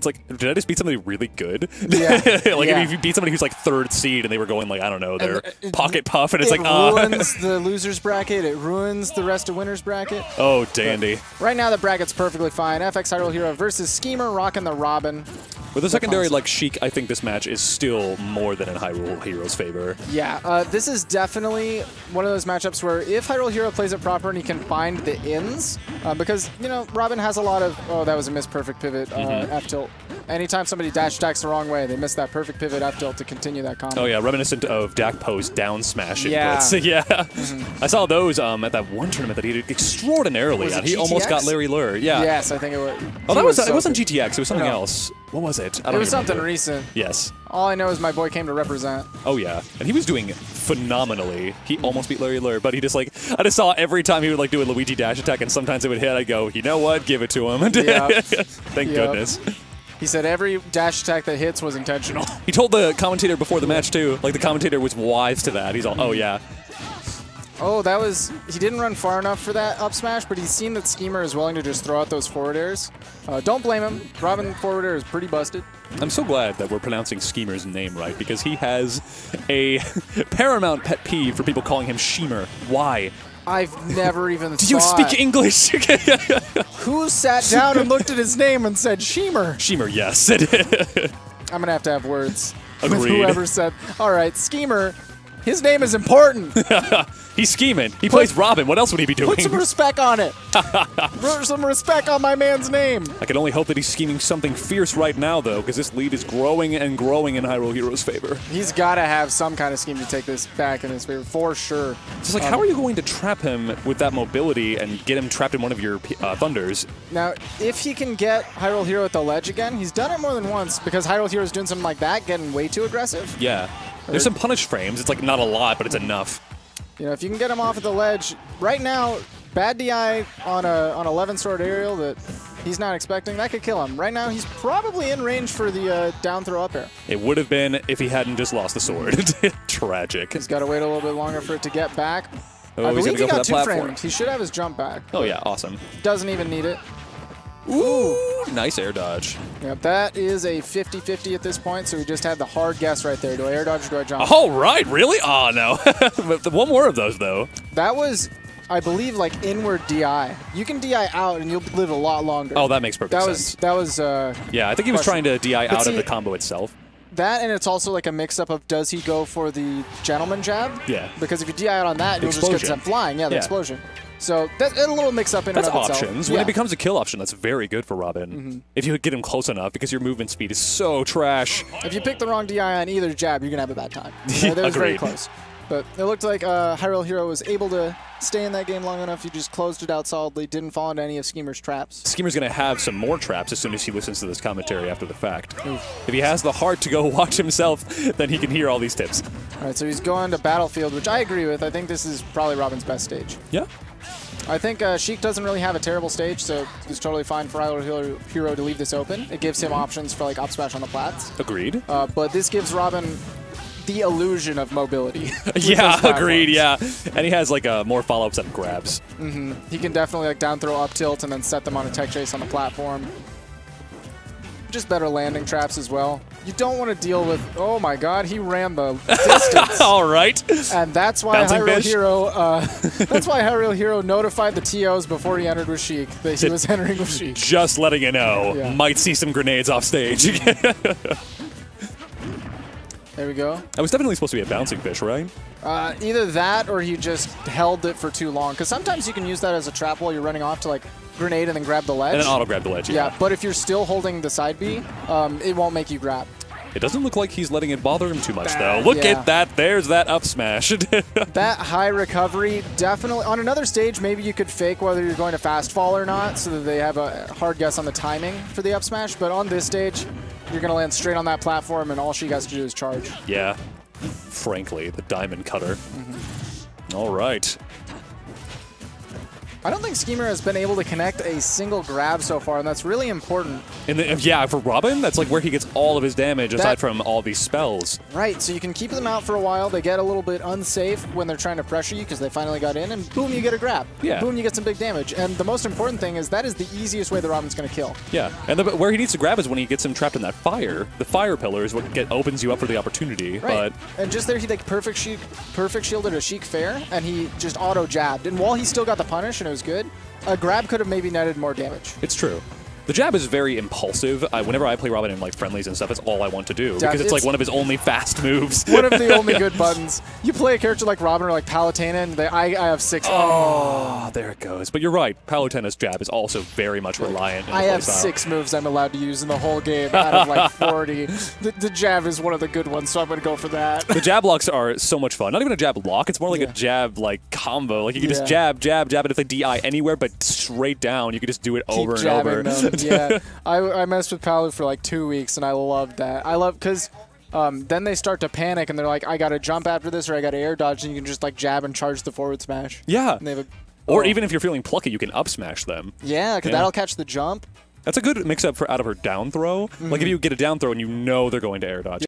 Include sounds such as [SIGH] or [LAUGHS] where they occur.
It's like, did I just beat somebody really good? [LAUGHS] Yeah. like Yeah. if you beat somebody who's like third seed and they were going like I don't know, their And, uh, pocket puff, and it's it like, uh, ruins the [LAUGHS] losers bracket. It ruins the rest of winners bracket. oh dandy. Right now, the bracket's perfectly fine. FX Hyrule Hero versus Schemer rocking the Robin. With a secondary like Sheik, I think this match is still more than in Hyrule Hero's favor. Yeah, uh, this is definitely one of those matchups where if Hyrule Hero plays it proper and he can find the ins, uh, because, you know, Robin has a lot of, oh, that was a missed perfect pivot, uh, Mm-hmm. F tilt. Anytime somebody dash attacks the wrong way, they miss that perfect pivot F tilt to continue that combo. Oh yeah, reminiscent of Dak Poe's down smash Yeah. inputs. [LAUGHS] yeah, I saw those um, at that one tournament that he did extraordinarily Was at. it He almost got GTX? Larry Lurr. Yeah. Yes, I think it was. Oh, he that was, so it wasn't good. GTX. It was something No. else. What was it? I It was something remember. recent. Yes. All I know is my boy came to represent. Oh yeah, and he was doing phenomenally. He almost beat Larry Lurr, but he just like I just saw every time he would like do a Luigi dash attack, and sometimes it would hit. I'd go, you know what? Give it to him. [LAUGHS] Yeah. Thank Yep. goodness. He said every dash attack that hits was intentional. He told the commentator before the match too. Like the commentator was wise to that. He's all, oh yeah, Oh, that was. He didn't run far enough for that up smash, but he's seen that Schemer is willing to just throw out those forward airs. Uh, don't blame him. Robin forward air is pretty busted. I'm so glad that we're pronouncing Schemer's name right because he has a [LAUGHS] paramount pet peeve for people calling him Schemer. Why? I've never even [LAUGHS] Do you speak English? [LAUGHS] Who sat down and looked at his name and said Schemer? Schemer, yes. I'm gonna have to have words with whoever said. All right, Schemer. His name is important. He's scheming. He plays Robin. What else would he be doing? Put some respect on it. [LAUGHS] Put some respect on my man's name. I can only hope that he's scheming something fierce right now, though, because this lead is growing and growing in Hyrule Heroes' favor. He's got to have some kind of scheme to take this back in his favor, for sure. Just like, how are you going to trap him with that mobility and get him trapped in one of your uh, thunders? Now, if he can get Hyrule Hero at the ledge again, he's done it more than once because Hyrule Hero's doing something like that, getting way too aggressive. Yeah. There's some punish frames. It's like not a lot, but it's enough. You know, if you can get him off at the ledge, right now, bad DI on a on Levin sword aerial that he's not expecting, that could kill him. Right now, he's probably in range for the uh, down throw up air. It would have been if he hadn't just lost the sword. [LAUGHS] Tragic. He's got to wait a little bit longer for it to get back. Oh, I he's believe gonna go he got two platform. framed. He should have his jump back. Oh yeah, awesome. Doesn't even need it. Ooh, nice air dodge. Yep, that is a 50-50 at this point, so we just had the hard guess right there. Do I air dodge or do I jump? Oh, right, really? Oh no. [LAUGHS] One more of those though. That was, I believe, like inward DI. You can DI out and you'll live a lot longer. Oh, that makes perfect that sense. was that was uh, yeah, I think he was question. trying to DI But out see- of the combo itself. that, and it's also like a mix-up of does he go for the gentleman jab? Yeah. Because if you DI out on that, you'll just get sent flying. Yeah, the Yeah. explosion. So that's a little mix-up in That's and of itself. options. When Yeah. it becomes a kill option, that's very good for Robin. Mm-hmm. If you get him close enough, because your movement speed is so trash. If you pick the wrong DI on either jab, you're gonna have a bad time. [LAUGHS] You know, that was very close. But it looked like uh, Hyrule Hero was able to stay in that game long enough. He just closed it out solidly, didn't fall into any of Schemer's traps. Schemer's going to have some more traps as soon as he listens to this commentary after the fact. If he has the heart to go [LAUGHS] watch himself, then he can hear all these tips. All right, so he's going to Battlefield, which I agree with. I think this is probably Robin's best stage. Yeah. I think uh, Sheik doesn't really have a terrible stage, so it's totally fine for Hyrule Hero- Hero to leave this open. It gives him options for like up smash on the plats. Agreed. Uh, but this gives Robin the illusion of mobility. [LAUGHS] yeah, agreed. Yeah, and he has like uh, more follow-ups and grabs. Mm -hmm. He can definitely like down throw up tilt and then set them on a tech chase on the platform. Just better landing traps as well. You don't want to deal with, oh my god, he ran the [LAUGHS] distance. all right. And that's why Bouncing Hyrule fish? Hero, uh, [LAUGHS] that's why Hyrule Hero notified the TOs before he entered with Sheik that he Did- was [LAUGHS] entering with Sheik. Just letting you know, Yeah. might see some grenades off stage. There we go. I was definitely supposed to be a bouncing fish, right? Uh, either that or he just held it for too long. Because sometimes you can use that as a trap while you're running off to like grenade and then grab the ledge. And then auto grab the ledge. yeah, Yeah. but if you're still holding the side B, um, it won't make you grab. It doesn't look like he's letting it bother him too much, though. Look yeah. at that. There's that up smash. [LAUGHS] That high recovery, definitely. On another stage, maybe you could fake whether you're going to fast fall or not so that they have a hard guess on the timing for the up smash. But on this stage, you're going to land straight on that platform, and all she has to do is charge. yeah. Frankly, the diamond cutter. Mm-hmm. All right. I don't think Schemer has been able to connect a single grab so far, and that's really important. And the, yeah, for Robin, that's like where he gets all of his damage aside That- from all these spells. Right, so you can keep them out for a while. They get a little bit unsafe when they're trying to pressure you because they finally got in, and boom, you get a grab. Yeah. Boom, you get some big damage. And the most important thing is that is the easiest way the Robin's going to kill. Yeah, and the, where he needs to grab is when he gets him trapped in that fire. The fire pillar is what get, opens you up for the opportunity. Right. But and just there, he like perfect sheik, perfect shielded a Sheik Fair, and he just auto jabbed. And while he still got the punish and was good, a grab could have maybe netted more damage. it's true. The jab is very impulsive. I, whenever I play Robin in like friendlies and stuff, that's all I want to do because it's, like one of his only fast moves. One of the [LAUGHS] only good buttons. You play a character like Robin or like Palutena, and they, I, I have six. Oh, there it goes. But you're right. Palutena's jab is also very much reliant. On I have playstyle. six moves I'm allowed to use in the whole game out of like [LAUGHS] 40. The, the jab is one of the good ones, so I'm going to go for that. The jab locks are so much fun. Not even a jab lock. It's more like Yeah. a jab like combo. Like you can just jab, jab, jab, and if they DI anywhere but straight down, you can just do it Keep over and over. [LAUGHS] [LAUGHS] Yeah, I, I messed with Palu for like two weeks, and I loved that. I love because um, then they start to panic, and they're like, I got to jump after this, or I got to air dodge, and you can just like jab and charge the forward smash. yeah. And they have a, Or oh. even if you're feeling plucky, you can up smash them. yeah, because Yeah. that'll catch the jump. That's a good mix up for out of her down throw. Like if you get a down throw and you know they're going to air dodge.